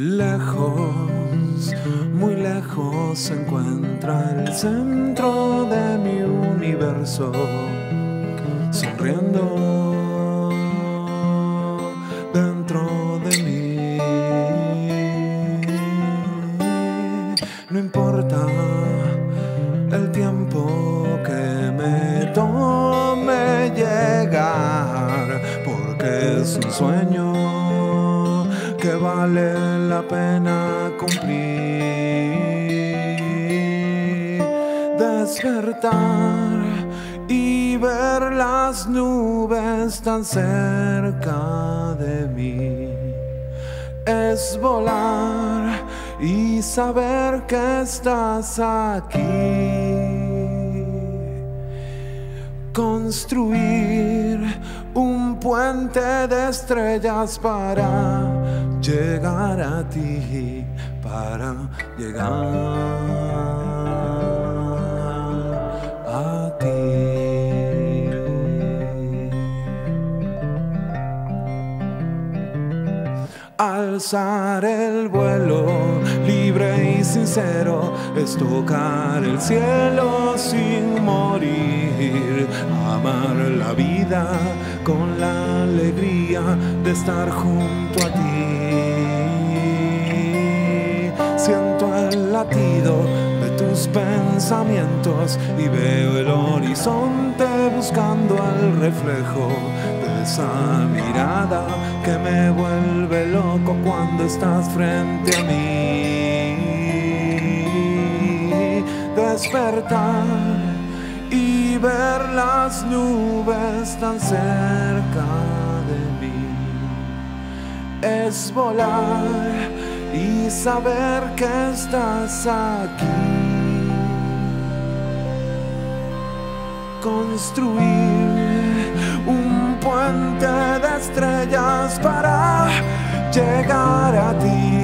Lejos, muy lejos se encuentra el centro de mi universo, sonriendo dentro de mí. No importa el tiempo que me tome llegar, porque es un sueño que vale la pena cumplir. Despertar y ver las nubes tan cerca de mí. Es volar y saber que estás aquí. Construir un puente de estrellas para llegar a ti, para llegar a ti. Alzar el vuelo libre y sincero es tocar el cielo sin morir, amar la vida con la alegría de estar junto a ti. Pensamientos y veo el horizonte buscando el reflejo de esa mirada que me vuelve loco cuando estás frente a mí. Despertar y ver las nubes tan cerca de mí. Es volar y saber que estás aquí. Construir un puente de estrellas para llegar a ti.